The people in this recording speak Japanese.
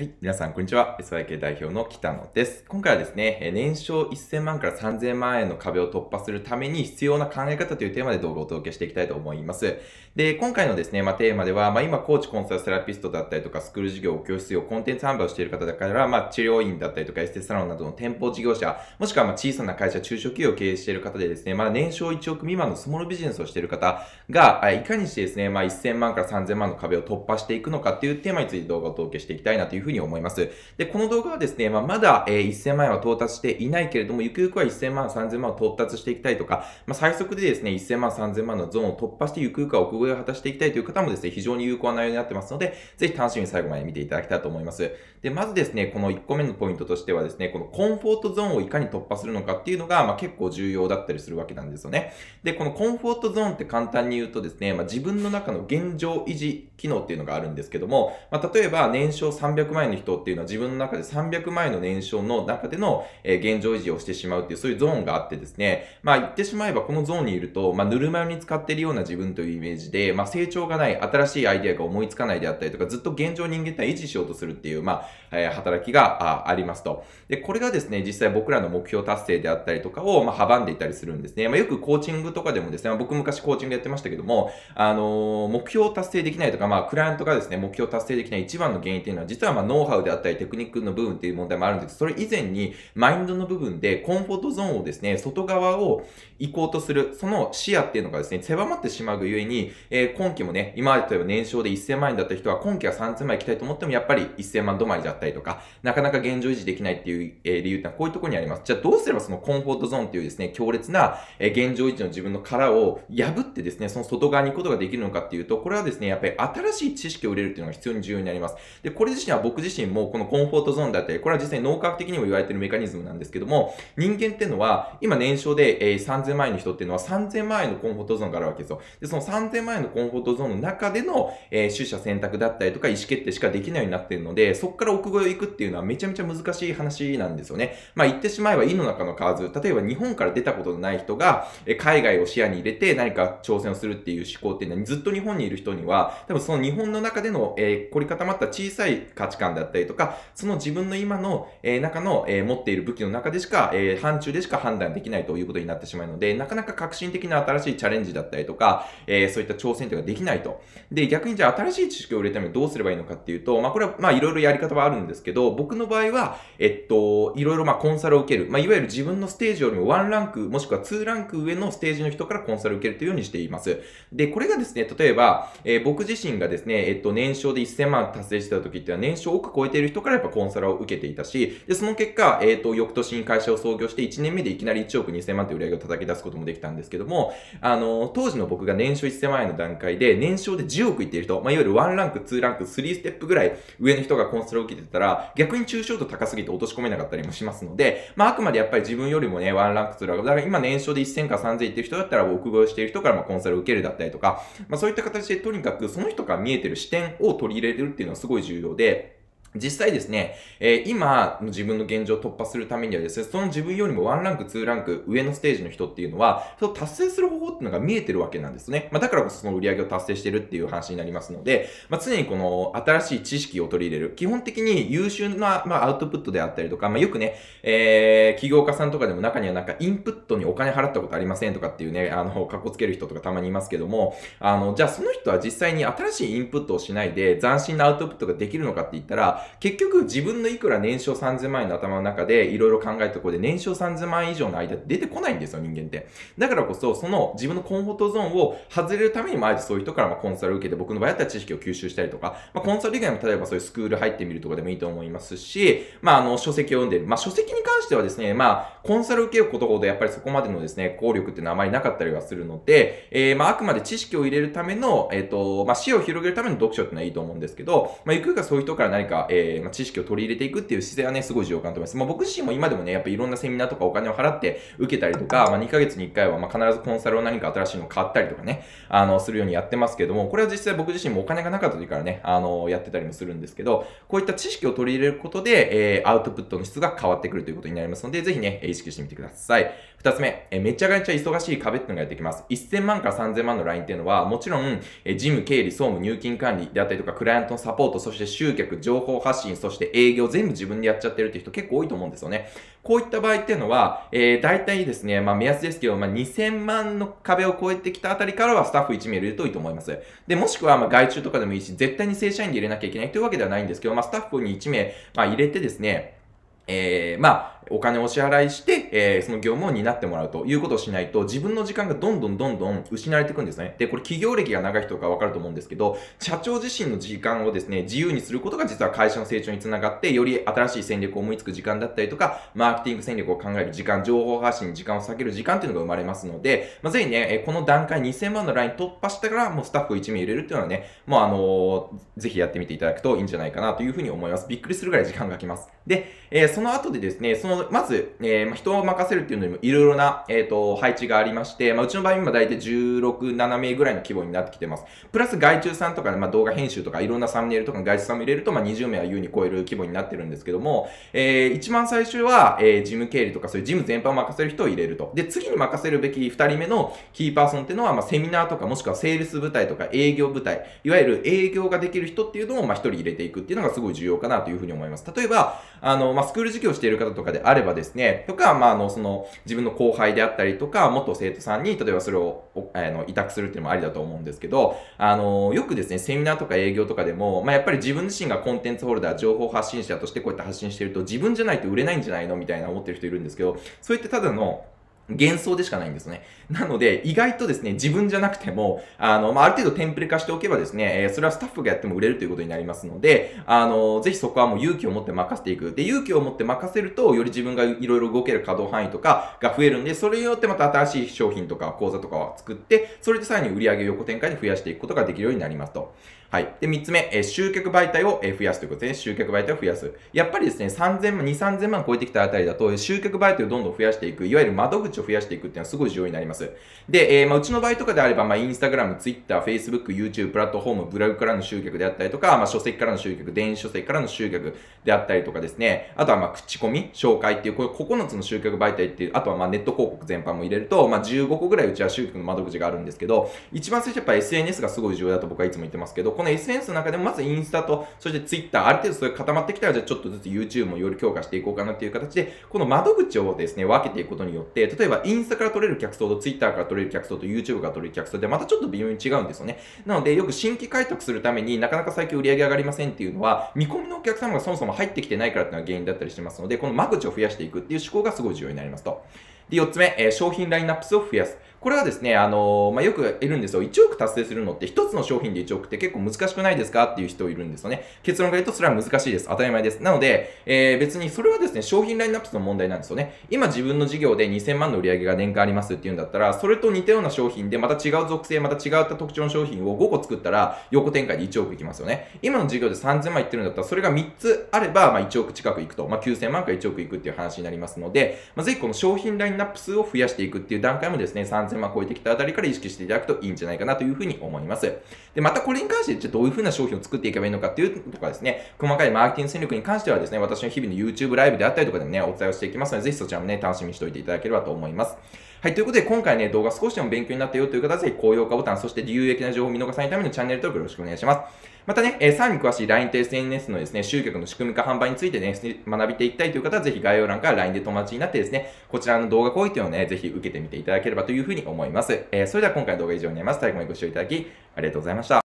はい。皆さん、こんにちは。SYK 代表の北野です。今回はですね、年商1000万から3000万円の壁を突破するために必要な考え方というテーマで動画をお届けしていきたいと思います。で、今回のですね、まあ、テーマでは、まあ、今、コーチ、コンサル、セラピストだったりとか、スクール事業、教室用、コンテンツ販売をしている方だから、まあ、治療院だったりとか、エステサロンなどの店舗事業者、もしくは、ま小さな会社、中小企業を経営している方でですね、まあ、年商1億未満のスモールビジネスをしている方が、いかにしてですね、まあ、1000万から3000万の壁を突破していくのかっていうテーマについて動画をお届けしていきたいなというふうにうに思います。で、この動画はですね、まあ、まだ、え、1000万円は到達していないけれども、ゆくゆくは1000万、3000万を到達していきたいとか、まあ、最速でですね、1000万、3000万のゾーンを突破して、ゆくゆくは奥越えを果たしていきたいという方もですね、非常に有効な内容になってますので、ぜひ楽しみに最後まで見ていただきたいと思います。で、まずですね、この1個目のポイントとしてはですね、このコンフォートゾーンをいかに突破するのかっていうのが、まあ、結構重要だったりするわけなんですよね。で、このコンフォートゾーンって簡単に言うとですね、まあ、自分の中の現状維持機能っていうのがあるんですけども、まあ、例えば年商300 300万円の人っていうのは自分の中で300万円の年商の中での、え現状維持をしてしまうっていう、そういうゾーンがあってですね、まあ言ってしまえばこのゾーンにいると、まあぬるま湯に使っているような自分というイメージで、まあ成長がない、新しいアイデアが思いつかないであったりとか、ずっと現状人間って維持しようとするっていう、まあ、え、働きがありますと。で、これがですね、実際僕らの目標達成であったりとかを、まあ、阻んでいたりするんですね。まあ、よくコーチングとかでもですね、まあ、僕昔コーチングやってましたけども、あのー、目標を達成できないとか、まあ、クライアントがですね、目標達成できない一番の原因っていうのは、実はまあ、ノウハウであったりテクニックの部分っていう問題もあるんですけど、それ以前に、マインドの部分で、コンフォートゾーンをですね、外側を行こうとする、その視野っていうのがですね、狭まってしまうゆえに、えー、今期もね、今まで例えば年商で1000万円だった人は、今期は3000万円行きたいと思っても、やっぱり1000万止まりだったりとか、なかなか現状維持できないっていう、えー、理由ってのはこういうところにあります。じゃあどうすればそのコンフォートゾーンっていうですね、強烈な、え、現状維持の自分の殻を破ってですね、その外側に行くことができるのかっていうと、これはですね、やっぱり新しい知識を入れるっていうのが必要に重要になります。で、これ自身は僕僕自身もこのコンフォートゾーンだったり、これは実際に脳科学的にも言われてるメカニズムなんですけども、人間っていうのは、今年商で、えー、3000万円の人っていうのは3000万円のコンフォートゾーンがあるわけですよ。で、その3000万円のコンフォートゾーンの中での、えー、取捨選択だったりとか意思決定しかできないようになってるので、そこから奥越えを行くっていうのはめちゃめちゃ難しい話なんですよね。まあ言ってしまえば、胃の中の蛙。例えば日本から出たことのない人が、え海外を視野に入れて何か挑戦をするっていう思考っていうのは、ずっと日本にいる人には、多分その日本の中での、えー、凝り固まった小さい価値観だったりとか、その自分の今の、えー、中の、えー、持っている武器の中でしか、えー、範疇でしか判断できないということになってしまうので、なかなか革新的な新しいチャレンジだったりとか、え、そういった挑戦というのができないと。で、逆にじゃあ新しい知識を入れるためにどうすればいいのかっていうと、まあこれはまあいろいろやり方はあるんですけど、僕の場合は、えっと、いろいろまあコンサルを受ける。まあいわゆる自分のステージよりも1ランク、もしくは2ランク上のステージの人からコンサルを受けるというようにしています。で、これがですね、例えば、え、僕自身がですね、えっと、年商で1000万達成した時っていうのは年商億超えている人からやっぱコンサルを受けていたし、で、その結果、えっと、翌年に会社を創業して1年目でいきなり1億2000万という売り上げを叩き出すこともできたんですけども、あの、当時の僕が年商1000万円の段階で、年商で10億いっている人、まあ、いわゆる1ランク、2ランク、3ステップぐらい上の人がコンサルを受けてたら、逆に抽象度高すぎて落とし込めなかったりもしますので、まあ、あくまでやっぱり自分よりもね、1ランク、2ランク、だから今年商で1000か3000いってる人だったら、奥越えしている人からまコンサルを受けるだったりとか、まあ、そういった形でとにかくその人から見えてる視点を取り入れるっていうのはすごい重要で、実際ですね、えー、今の自分の現状を突破するためにはですね、その自分よりも1ランク、2ランク上のステージの人っていうのは、その達成する方法っていうのが見えてるわけなんですね。まあ、だからこそその売り上げを達成してるっていう話になりますので、まあ、常にこの新しい知識を取り入れる。基本的に優秀な、まあ、アウトプットであったりとか、まあ、よくね、えー、起業家さんとかでも中にはなんかインプットにお金払ったことありませんとかっていうね、あの、格好つける人とかたまにいますけども、あの、じゃあその人は実際に新しいインプットをしないで斬新なアウトプットができるのかって言ったら、結局自分のいくら年商3000万円の頭の中でいろいろ考えたところで年商3000万円以上の間出てこないんですよ、人間って。だからこそ、その自分のコンフォートゾーンを外れるためにもあえてそういう人からまコンサルを受けて僕の場合だったら知識を吸収したりとか、まあ、コンサル以外も例えばそういうスクール入ってみるとかでもいいと思いますし、まあ、あの、書籍を読んでる。まあ、書籍に関してはですね、まあ、コンサルを受けることほどやっぱりそこまでのですね、効力っていうのはあまりなかったりはするので、えー、まあ、あくまで知識を入れるための、えっ、ー、と、まあ、視野を広げるための読書っていうのはいいと思うんですけど、まあ、ゆくゆくはそういう人から何か、えー、まあ、知識を取り入れていくっていう姿勢はね、すごい重要かなと思います。まあ、僕自身も今でもね、やっぱいろんなセミナーとかお金を払って受けたりとか、まあ、2ヶ月に1回はま必ずコンサルを何か新しいの買ったりとかね、あの、するようにやってますけども、これは実際僕自身もお金がなかった時からね、あの、やってたりもするんですけど、こういった知識を取り入れることで、えー、アウトプットの質が変わってくるということになりますので、ぜひね、意識してみてください。二つ目、えめちゃめちゃ忙しい壁っていうのがやってきます。1000万から3000万のラインっていうのは、もちろん、え事務、経理、総務、入金管理であったりとか、クライアントのサポート、そして集客、情報発信、そして営業全部自分でやっちゃってるって人結構多いと思うんですよね。こういった場合っていうのは、えー、大体ですね、まあ目安ですけど、まあ2000万の壁を超えてきたあたりからはスタッフ1名入れるといいと思います。で、もしくはまあ外注とかでもいいし、絶対に正社員で入れなきゃいけないというわけではないんですけど、まあスタッフに1名、まあ入れてですね、えー、まあ、お金をお支払いして、えー、その業務を担ってもらうということをしないと、自分の時間がどんどんどんどん失われていくんですね。で、これ企業歴が長い人がわかると思うんですけど、社長自身の時間をですね、自由にすることが実は会社の成長につながって、より新しい戦略を思いつく時間だったりとか、マーケティング戦略を考える時間、情報発信に時間を避ける時間っていうのが生まれますので、まあ、ぜひね、この段階2000万のライン突破したから、もうスタッフを1名入れるっていうのはね、もうあのー、ぜひやってみていただくといいんじゃないかなというふうに思います。びっくりするぐらい時間が空きます。で、えー、その後でですね、その、まず、えー、まあ、人を任せるっていうのにもいろいろな、えっ、ー、と、配置がありまして、まあ、うちの場合今大体16、7名ぐらいの規模になってきてます。プラス外注さんとか、まあ、動画編集とかいろんなサムネイルとか外注さんも入れると、まあ、20名は優に超える規模になってるんですけども、えー、一番最初は、えー、事務経理とかそういう事務全般を任せる人を入れると。で、次に任せるべき2人目のキーパーソンっていうのは、まあ、セミナーとかもしくはセールス部隊とか営業部隊、いわゆる営業ができる人っていうのを、まあ、1人入れていくっていうのがすごい重要かなというふうに思います。例えば、あの、まあ、スクール授業している方とかであればですね、とか、まあ、あの、その、自分の後輩であったりとか、元生徒さんに、例えばそれを、あの、委託するっていうのもありだと思うんですけど、あの、よくですね、セミナーとか営業とかでも、まあ、やっぱり自分自身がコンテンツホルダー、情報発信者としてこうやって発信してると、自分じゃないと売れないんじゃないの？みたいな思ってる人いるんですけど、そういったただの、幻想でしかないんですね。なので、意外とですね、自分じゃなくても、あの、まあ、ある程度テンプレ化しておけばですね、えー、それはスタッフがやっても売れるということになりますので、あの、ぜひそこはもう勇気を持って任せていく。で、勇気を持って任せると、より自分がいろいろ動ける稼働範囲とかが増えるんで、それによってまた新しい商品とか講座とかを作って、それでさらに売り上げを横展開で増やしていくことができるようになりますと。はい。で、3つ目、えー、集客媒体を増やすということですね。集客媒体を増やす。やっぱりですね、3000万、2、3000万超えてきたあたりだと、集客媒体をどんどん増やしていく、いわゆる窓口を増やしていくっていうのはすごい重要になります。で、えー、まあ、うちの場合とかであれば、まあ、インスタグラム、ツイッター、フェイスブック、YouTube、プラットフォーム、ブログからの集客であったりとか、まあ、書籍からの集客、電子書籍からの集客であったりとかですね、あとはまあ、口コミ、紹介っていう、これ9つの集客媒体っていう、あとはまあ、ネット広告全般も入れると、まあ、15個ぐらいうちは集客の窓口があるんですけど、一番最初やっぱ SNS がすごい重要だと僕はいつも言ってますけど、この SNS の中でもまずインスタと、そしてツイッター、ある程度それ固まってきたら、じゃあちょっとずつ YouTube もより強化していこうかなっていう形で、この窓口をですね、分けていくことによって、例えばインスタから取れる客層とツイッターから取れる客層と YouTube から取れる客層でまたちょっと微妙に違うんですよね。なので、よく新規開拓するためになかなか最近売り上げ上がりませんっていうのは、見込みのお客様がそもそも入ってきてないからっていうのが原因だったりしますので、この間口を増やしていくっていう思考がすごい重要になりますと。で、4つ目、えー、商品ラインナップ数を増やす。これはですね、あのー、まあ、よくいるんですよ。1億達成するのって1つの商品で1億って結構難しくないですかっていう人いるんですよね。結論から言うとそれは難しいです。当たり前です。なので、えー、別にそれはですね、商品ラインナップの問題なんですよね。今自分の事業で2000万の売り上げが年間ありますっていうんだったら、それと似たような商品でまた違う属性、また違った特徴の商品を5個作ったら横展開で1億いきますよね。今の事業で3000万いってるんだったら、それが3つあれば、まあ、1億近くいくと。まあ、9000万から1億いくっていう話になりますので、まあ、ぜひこの商品ラインナップナップ数を増やしていくっていう段階もですね、3000万超えてきたあたりから意識していただくといいんじゃないかなというふうに思います。で、またこれに関して、じゃどういうふうな商品を作っていけばいいのかっていうとかですね、細かいマーケティング戦略に関してはですね、私の日々の YouTube ライブであったりとかでもね、お伝えをしていきますので、ぜひそちらもね、楽しみにしておいていただければと思います。はい、ということで今回ね、動画少しでも勉強になったよという方は、ぜひ高評価ボタン、そして有益な情報を見逃さないためのチャンネル登録よろしくお願いします。またね、えー、さらに詳しい LINE と SNS のですね、集客の仕組み化販売についてね、学びていきたいという方は、ぜひ概要欄から LINE で友達になってですね、こちらの動画講義というのをね、ぜひ受けてみていただければというふうに思います。えー、それでは今回の動画は以上になります。最後までご視聴いただき、ありがとうございました。